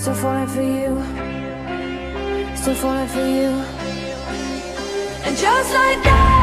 Still falling for you. Still falling for you. And just like that,